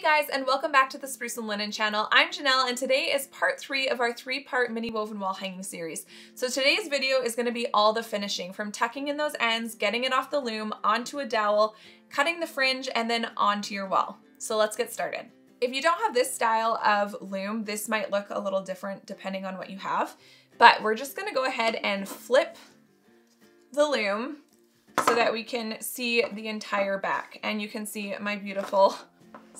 Hey guys, and welcome back to the Spruce and Linen channel. I'm Jenell, and today is part three of our three-part mini woven wall hanging series. So today's video is gonna be all the finishing, from tucking in those ends, getting it off the loom, onto a dowel, cutting the fringe, and then onto your wall. So let's get started. If you don't have this style of loom, this might look a little different depending on what you have, but we're just gonna go ahead and flip the loom so that we can see the entire back. And you can see my beautiful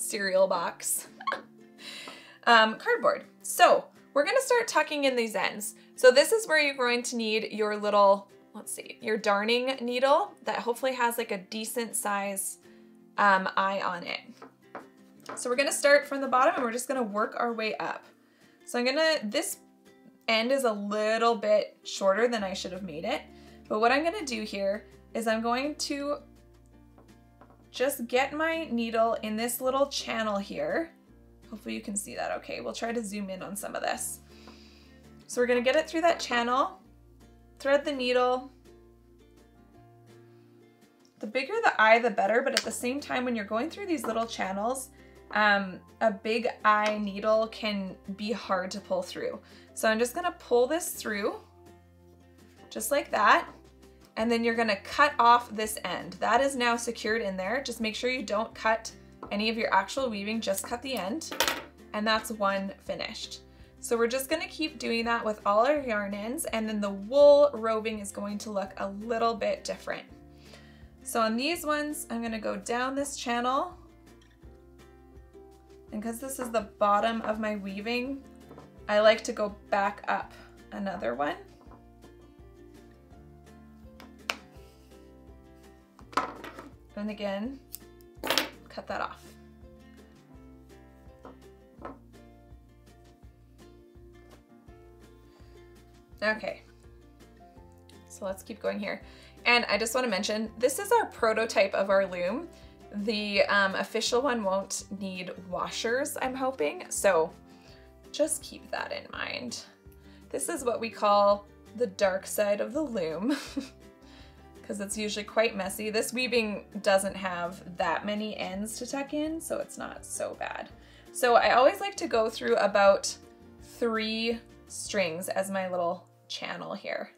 cereal box um, cardboard. So we're gonna start tucking in these ends. So this is where you're going to need your little, let's see, your darning needle that hopefully has like a decent size um, eye on it. So we're gonna start from the bottom and we're just gonna work our way up. So I'm gonna, this end is a little bit shorter than I should have made it. But what I'm gonna do here is I'm going to just get my needle in this little channel here. Hopefully you can see that okay. We'll try to zoom in on some of this. So we're gonna get it through that channel, thread the needle. The bigger the eye, the better, but at the same time, when you're going through these little channels, um, a big eye needle can be hard to pull through. So I'm just gonna pull this through, just like that and then you're gonna cut off this end. That is now secured in there. Just make sure you don't cut any of your actual weaving, just cut the end, and that's one finished. So we're just gonna keep doing that with all our yarn ends, and then the wool roving is going to look a little bit different. So on these ones, I'm gonna go down this channel, and because this is the bottom of my weaving, I like to go back up another one. And again, cut that off. Okay, so let's keep going here. And I just want to mention, this is our prototype of our loom. The um, official one won't need washers, I'm hoping. So just keep that in mind. This is what we call the dark side of the loom. because it's usually quite messy. This weaving doesn't have that many ends to tuck in, so it's not so bad. So I always like to go through about three strings as my little channel here.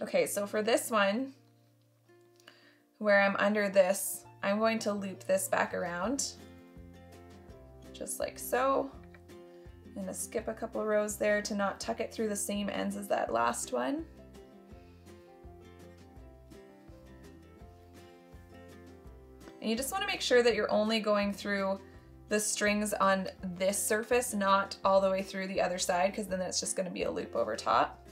Okay, so for this one, where I'm under this, I'm going to loop this back around, just like so. I'm gonna skip a couple rows there to not tuck it through the same ends as that last one. And you just wanna make sure that you're only going through the strings on this surface, not all the way through the other side, because then it's just gonna be a loop over top.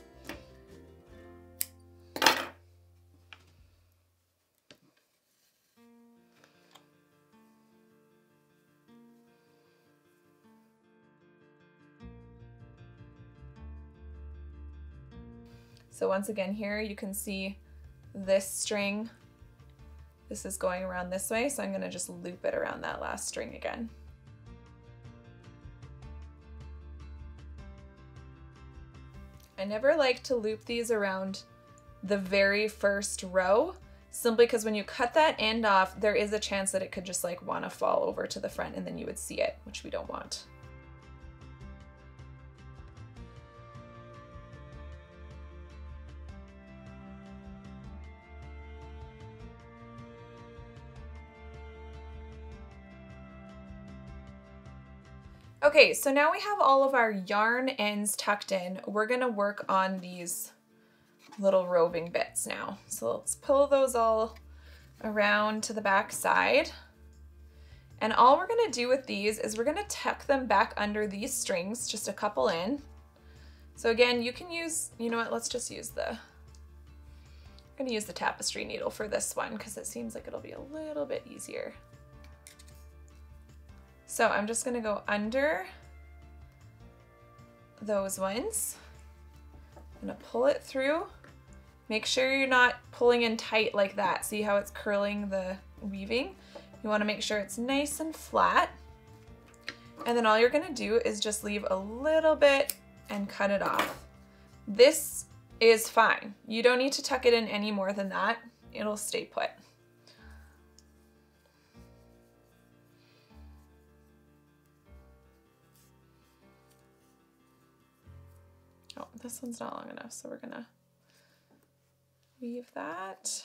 So once again here you can see this string, this is going around this way, so I'm gonna just loop it around that last string again. I never like to loop these around the very first row simply because when you cut that end off, there is a chance that it could just like wanna fall over to the front and then you would see it, which we don't want. Okay, so now we have all of our yarn ends tucked in. We're gonna work on these little roving bits now. So let's pull those all around to the back side. And all we're gonna do with these is we're gonna tuck them back under these strings, just a couple in. So again, you can use, you know what, let's just use the, I'm gonna use the tapestry needle for this one because it seems like it'll be a little bit easier. So I'm just gonna go under those ones. I'm gonna pull it through. Make sure you're not pulling in tight like that. See how it's curling the weaving? You wanna make sure it's nice and flat. And then all you're gonna do is just leave a little bit and cut it off. This is fine. You don't need to tuck it in any more than that. It'll stay put. This one's not long enough, so we're gonna weave that.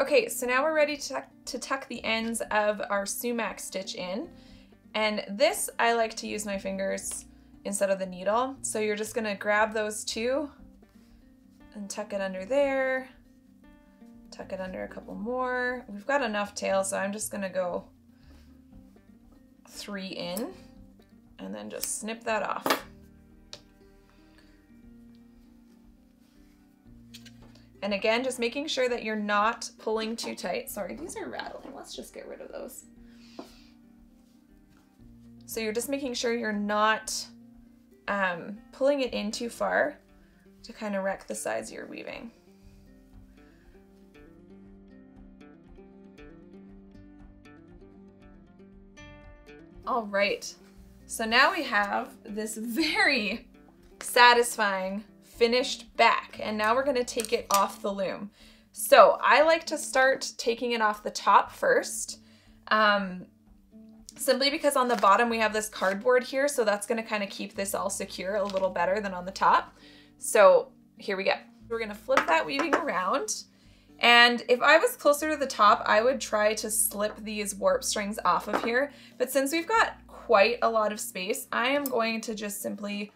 Okay, so now we're ready to tuck, to tuck the ends of our sumac stitch in. And this, I like to use my fingers instead of the needle. So you're just gonna grab those two and tuck it under there. Tuck it under a couple more. We've got enough tail, so I'm just gonna go three in and then just snip that off. And again, just making sure that you're not pulling too tight. Sorry, these are rattling. Let's just get rid of those. So you're just making sure you're not um, pulling it in too far to kind of wreck the sides you're weaving. All right, so now we have this very satisfying finished back and now we're gonna take it off the loom. So I like to start taking it off the top first, um, simply because on the bottom we have this cardboard here, so that's gonna kind of keep this all secure a little better than on the top. So here we go. We're gonna flip that weaving around. And if I was closer to the top, I would try to slip these warp strings off of here. But since we've got quite a lot of space, I am going to just simply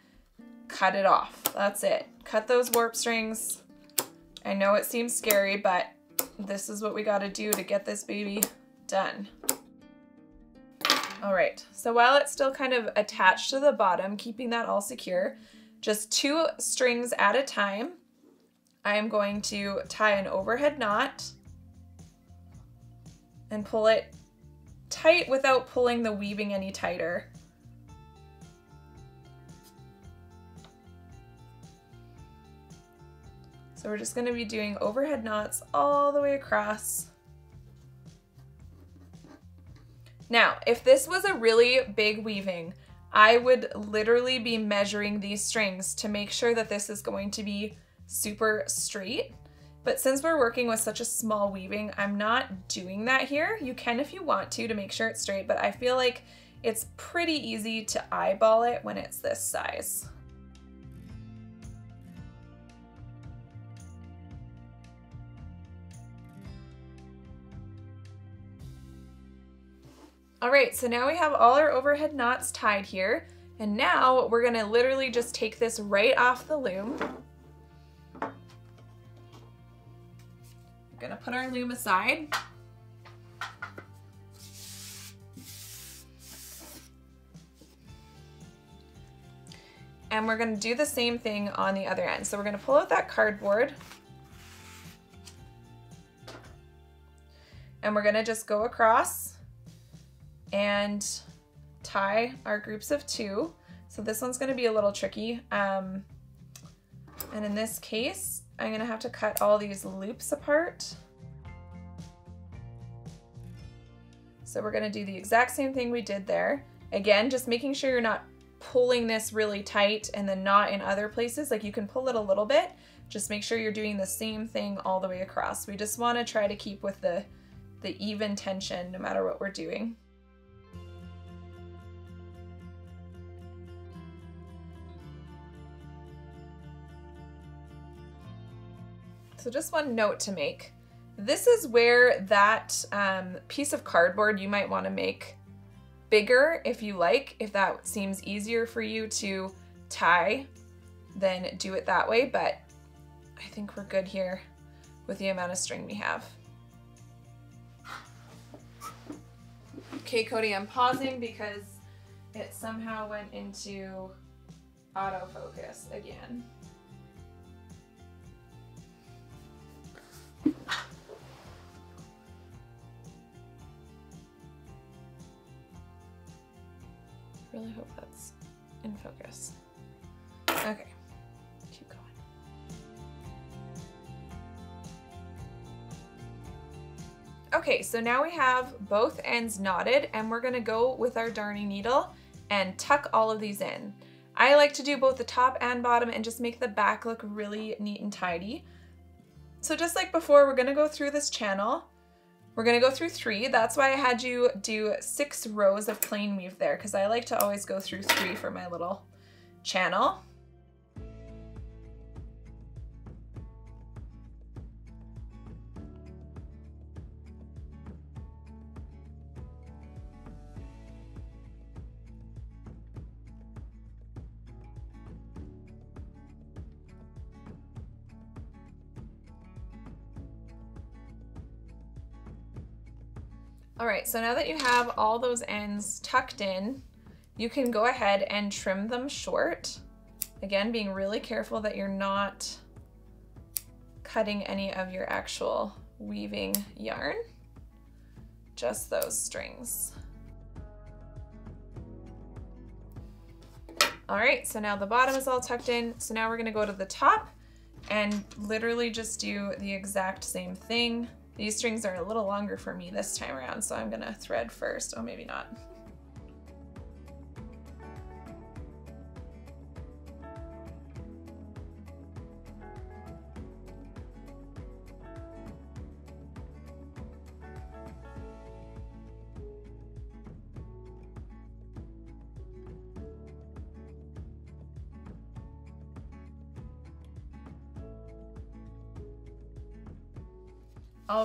cut it off. That's it. Cut those warp strings. I know it seems scary, but this is what we gotta do to get this baby done. All right, so while it's still kind of attached to the bottom, keeping that all secure, just two strings at a time, I am going to tie an overhead knot and pull it tight without pulling the weaving any tighter. So we're just gonna be doing overhead knots all the way across. Now, if this was a really big weaving, I would literally be measuring these strings to make sure that this is going to be super straight. But since we're working with such a small weaving, I'm not doing that here. You can if you want to to make sure it's straight, but I feel like it's pretty easy to eyeball it when it's this size. All right, so now we have all our overhead knots tied here. And now we're gonna literally just take this right off the loom. We're gonna put our loom aside. And we're gonna do the same thing on the other end. So we're gonna pull out that cardboard. And we're gonna just go across and tie our groups of two. So this one's gonna be a little tricky. Um, and in this case, I'm gonna have to cut all these loops apart. So we're gonna do the exact same thing we did there. Again, just making sure you're not pulling this really tight and then not in other places. Like you can pull it a little bit, just make sure you're doing the same thing all the way across. We just wanna try to keep with the, the even tension no matter what we're doing. So just one note to make. This is where that um, piece of cardboard you might want to make bigger if you like. If that seems easier for you to tie, then do it that way. But I think we're good here with the amount of string we have. Okay, Cody, I'm pausing because it somehow went into autofocus again. Really hope that's in focus. Okay, keep going. Okay, so now we have both ends knotted and we're gonna go with our darning needle and tuck all of these in. I like to do both the top and bottom and just make the back look really neat and tidy. So just like before, we're gonna go through this channel. We're gonna go through three. That's why I had you do six rows of plain weave there because I like to always go through three for my little channel. All right, so now that you have all those ends tucked in, you can go ahead and trim them short. Again, being really careful that you're not cutting any of your actual weaving yarn, just those strings. All right, so now the bottom is all tucked in. So now we're gonna go to the top and literally just do the exact same thing. These strings are a little longer for me this time around, so I'm gonna thread first. Oh, maybe not.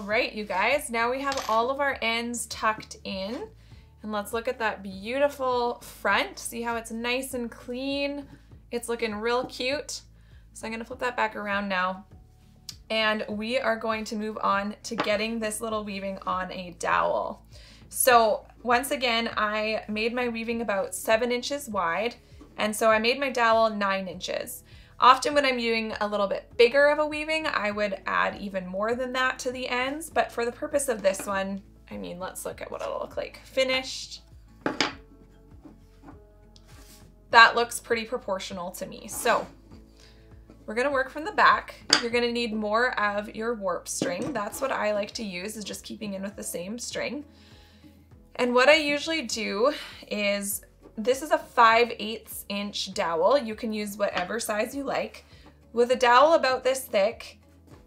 Right, you guys, now we have all of our ends tucked in. And let's look at that beautiful front. See how it's nice and clean? It's looking real cute. So I'm gonna flip that back around now. And we are going to move on to getting this little weaving on a dowel. So once again, I made my weaving about seven inches wide. And so I made my dowel nine inches. Often when I'm doing a little bit bigger of a weaving, I would add even more than that to the ends, but for the purpose of this one, I mean, let's look at what it'll look like finished. That looks pretty proportional to me. So we're gonna work from the back. You're gonna need more of your warp string. That's what I like to use is just keeping in with the same string. And what I usually do is this is a 5 8 inch dowel. You can use whatever size you like. With a dowel about this thick,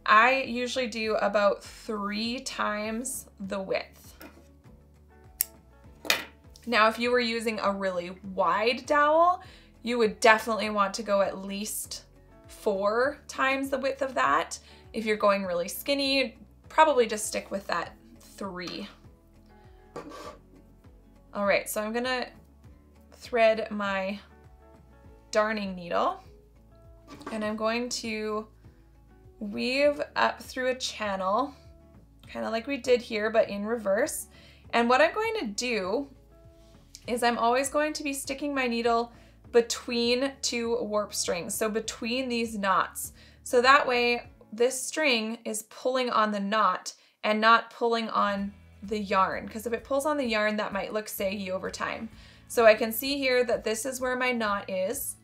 I usually do about three times the width. Now, if you were using a really wide dowel, you would definitely want to go at least four times the width of that. If you're going really skinny, probably just stick with that three. All right, so I'm gonna thread my darning needle and I'm going to weave up through a channel, kind of like we did here, but in reverse. And what I'm going to do is I'm always going to be sticking my needle between two warp strings, so between these knots. So that way this string is pulling on the knot and not pulling on the yarn, because if it pulls on the yarn, that might look saggy over time. So I can see here that this is where my knot is.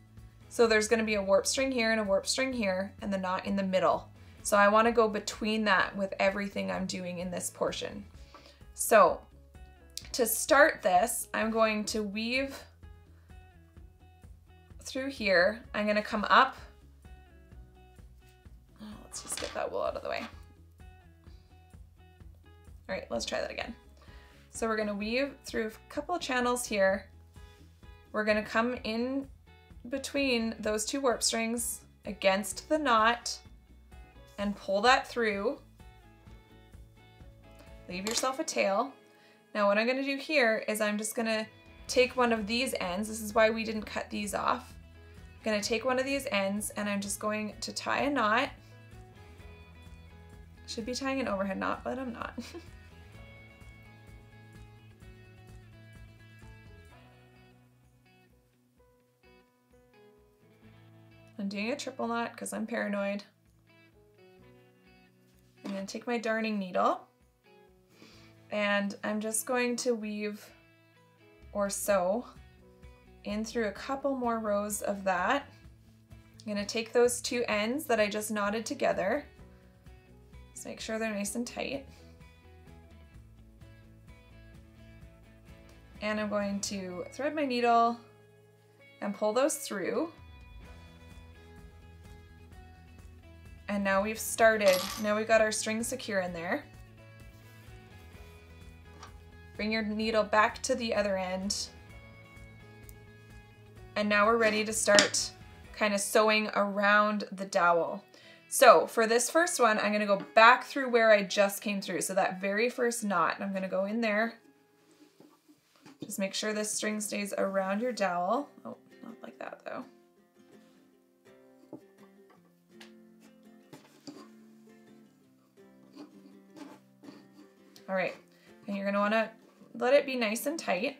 So there's gonna be a warp string here and a warp string here and the knot in the middle. So I wanna go between that with everything I'm doing in this portion. So to start this, I'm going to weave through here. I'm gonna come up. Oh, let's just get that wool out of the way. All right, let's try that again. So we're gonna weave through a couple of channels here we're gonna come in between those two warp strings against the knot and pull that through. Leave yourself a tail. Now what I'm gonna do here is I'm just gonna take one of these ends. This is why we didn't cut these off. I'm gonna take one of these ends and I'm just going to tie a knot. Should be tying an overhead knot, but I'm not. Doing a triple knot because I'm paranoid. I'm going to take my darning needle and I'm just going to weave or sew in through a couple more rows of that. I'm going to take those two ends that I just knotted together. Just make sure they're nice and tight. And I'm going to thread my needle and pull those through. And now we've started, now we've got our string secure in there. Bring your needle back to the other end. And now we're ready to start kind of sewing around the dowel. So for this first one, I'm gonna go back through where I just came through. So that very first knot, I'm gonna go in there. Just make sure this string stays around your dowel. Oh, not like that though. All right, and you're gonna wanna let it be nice and tight.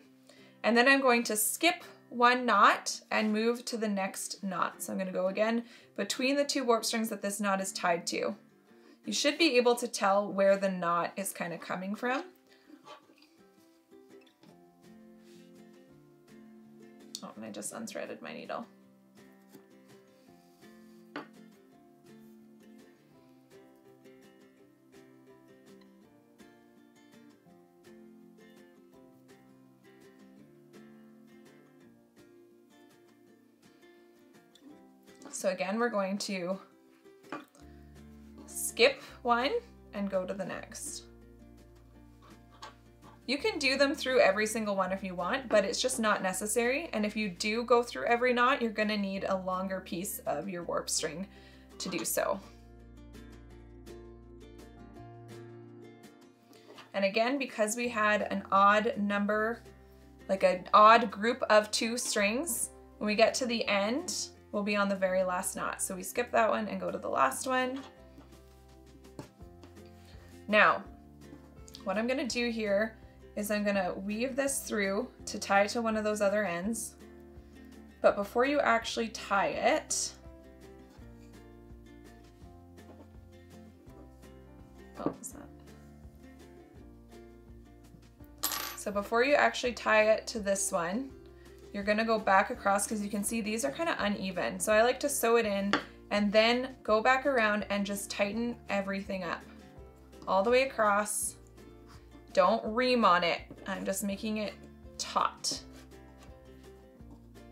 And then I'm going to skip one knot and move to the next knot. So I'm gonna go again between the two warp strings that this knot is tied to. You should be able to tell where the knot is kind of coming from. Oh, and I just unthreaded my needle. So again, we're going to skip one and go to the next. You can do them through every single one if you want, but it's just not necessary. And if you do go through every knot, you're gonna need a longer piece of your warp string to do so. And again, because we had an odd number, like an odd group of two strings, when we get to the end, will be on the very last knot. So we skip that one and go to the last one. Now, what I'm gonna do here is I'm gonna weave this through to tie to one of those other ends. But before you actually tie it, oh? So before you actually tie it to this one, you're gonna go back across because you can see these are kind of uneven. So I like to sew it in and then go back around and just tighten everything up all the way across. Don't ream on it. I'm just making it taut.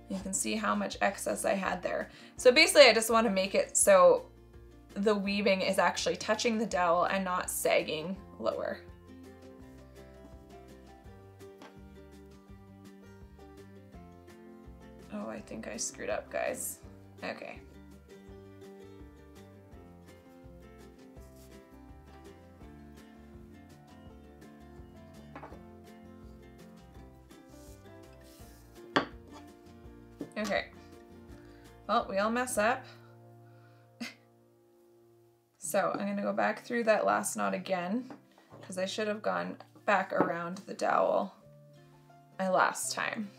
You can see how much excess I had there. So basically I just want to make it so the weaving is actually touching the dowel and not sagging lower. Oh, I think I screwed up, guys. Okay. Okay. Well, we all mess up. so I'm to go back through that last knot again because I should have gone back around the dowel my last time.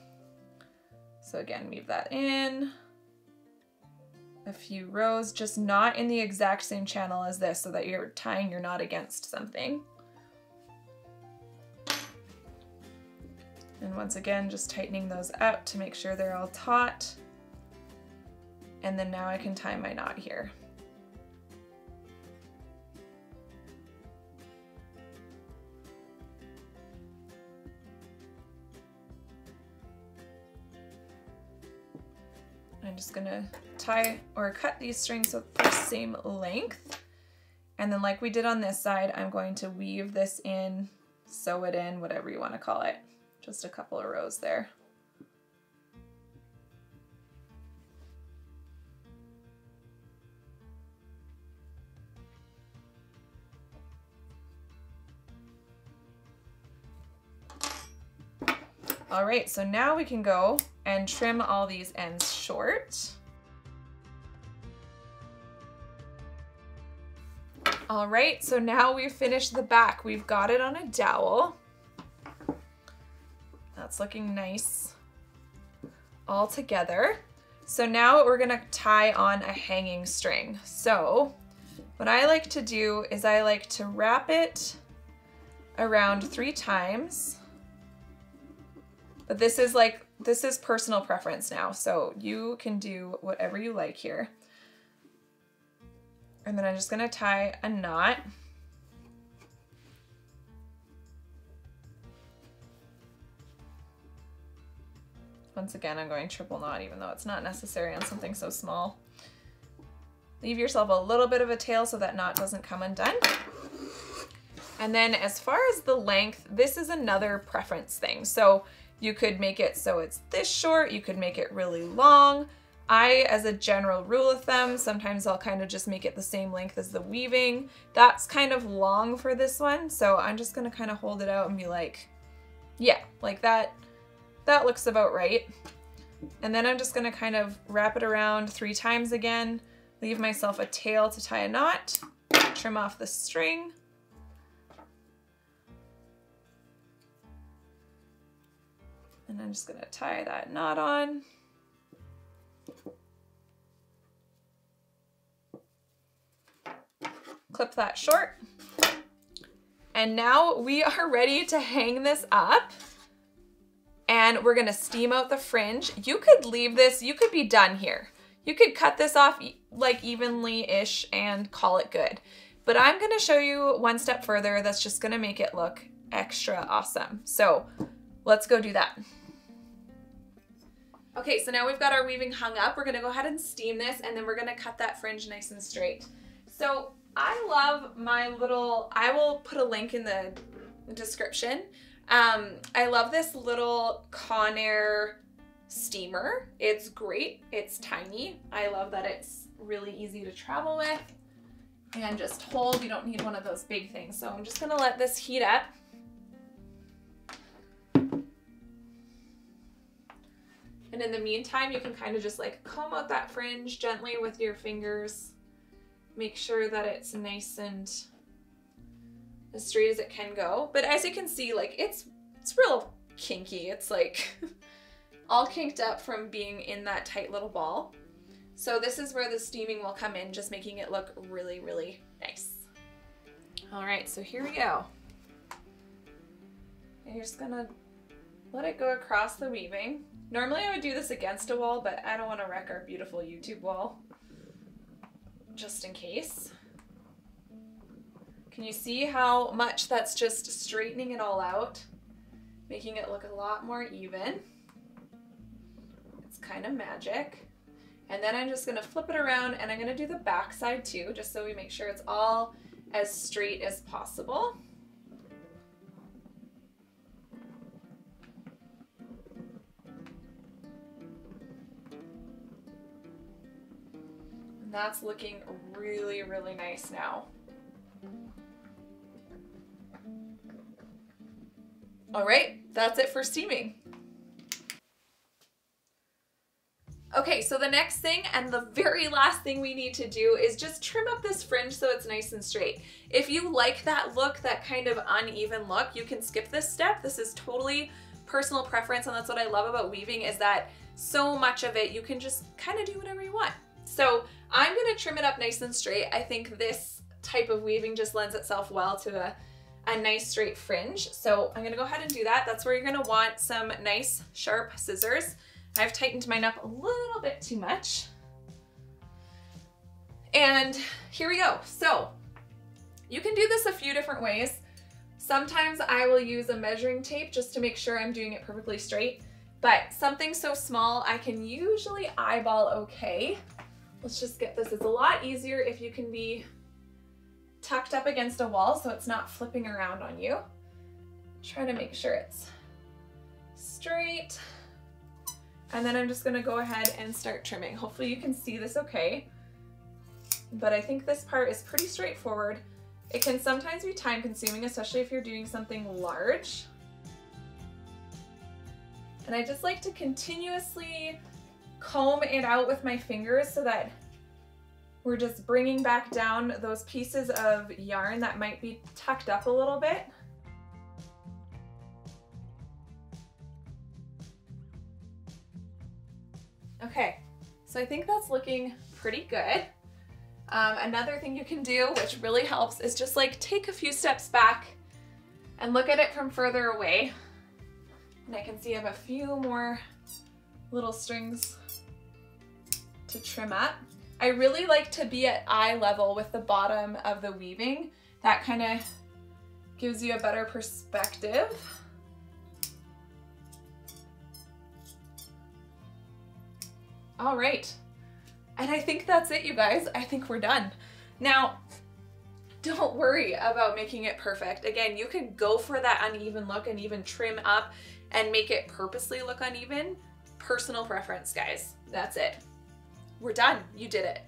So again, weave that in. A few rows, just not in the exact same channel as this so that you're tying your knot against something. And once again, just tightening those up to make sure they're all taut. And then now I can tie my knot here. I'm just gonna tie or cut these strings they're the same length. And then like we did on this side, I'm going to weave this in, sew it in, whatever you wanna call it. Just a couple of rows there. All right, so now we can go and trim all these ends short. All right, so now we've finished the back. We've got it on a dowel. That's looking nice all together. So now we're gonna tie on a hanging string. So what I like to do is I like to wrap it around three times. But this is like, this is personal preference now. So you can do whatever you like here. And then I'm just gonna tie a knot. Once again, I'm going triple knot, even though it's not necessary on something so small. Leave yourself a little bit of a tail so that knot doesn't come undone. And then as far as the length, this is another preference thing. So you could make it so it's this short, you could make it really long. I, as a general rule of thumb, sometimes I'll kind of just make it the same length as the weaving. That's kind of long for this one, so I'm just gonna kind of hold it out and be like, yeah, like that that looks about right. And then I'm just gonna kind of wrap it around three times again, leave myself a tail to tie a knot, trim off the string. And I'm just gonna tie that knot on. Clip that short. And now we are ready to hang this up and we're gonna steam out the fringe. You could leave this, you could be done here. You could cut this off like evenly-ish and call it good. But I'm gonna show you one step further that's just gonna make it look extra awesome. So let's go do that. Okay, so now we've got our weaving hung up. We're gonna go ahead and steam this and then we're gonna cut that fringe nice and straight. So I love my little, I will put a link in the description um, I love this little Conair steamer. It's great. It's tiny. I love that it's really easy to travel with and just hold. You don't need one of those big things. So I'm just gonna let this heat up. And in the meantime, you can kind of just like comb out that fringe gently with your fingers. Make sure that it's nice and as straight as it can go. But as you can see, like it's it's real kinky. It's like all kinked up from being in that tight little ball. So this is where the steaming will come in, just making it look really, really nice. All right, so here we go. And you're just gonna let it go across the weaving. Normally I would do this against a wall, but I don't wanna wreck our beautiful YouTube wall, just in case. Can you see how much that's just straightening it all out? Making it look a lot more even. It's kind of magic. And then I'm just gonna flip it around and I'm gonna do the back side too, just so we make sure it's all as straight as possible. That's looking really, really nice now. All right, that's it for steaming. Okay, so the next thing and the very last thing we need to do is just trim up this fringe so it's nice and straight. If you like that look, that kind of uneven look, you can skip this step. This is totally personal preference and that's what I love about weaving is that so much of it you can just kind of do whatever you want. So I'm gonna trim it up nice and straight. I think this type of weaving just lends itself well to a a nice straight fringe. So I'm gonna go ahead and do that. That's where you're gonna want some nice sharp scissors. I've tightened mine up a little bit too much. And here we go. So you can do this a few different ways. Sometimes I will use a measuring tape just to make sure I'm doing it perfectly straight, but something so small I can usually eyeball okay. Let's just get this. It's a lot easier if you can be tucked up against a wall so it's not flipping around on you. Try to make sure it's straight. And then I'm just gonna go ahead and start trimming. Hopefully you can see this okay. But I think this part is pretty straightforward. It can sometimes be time consuming, especially if you're doing something large. And I just like to continuously comb it out with my fingers so that we're just bringing back down those pieces of yarn that might be tucked up a little bit. Okay, So I think that's looking pretty good. Um, another thing you can do, which really helps, is just like take a few steps back and look at it from further away. And I can see I have a few more little strings to trim up. I really like to be at eye level with the bottom of the weaving. That kind of gives you a better perspective. All right. And I think that's it, you guys. I think we're done. Now, don't worry about making it perfect. Again, you can go for that uneven look and even trim up and make it purposely look uneven. Personal preference, guys. That's it. We're done. You did it.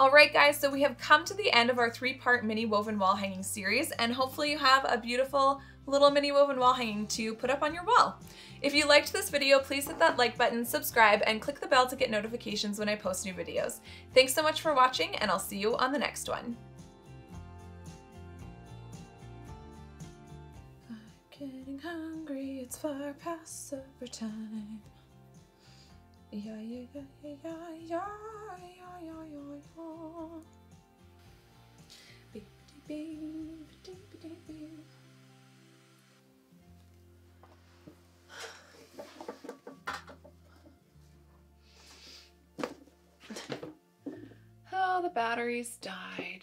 All right, guys, so we have come to the end of our three-part mini woven wall hanging series, and hopefully you have a beautiful little mini woven wall hanging to put up on your wall. If you liked this video, please hit that like button, subscribe, and click the bell to get notifications when I post new videos. Thanks so much for watching, and I'll see you on the next one. Hungry, it's far past supper time. Yeah, yeah, yeah, yeah, yeah, yeah, yeah, yeah, yeah, yeah. Beep, beep, beep, beep, beep. Oh, the batteries died.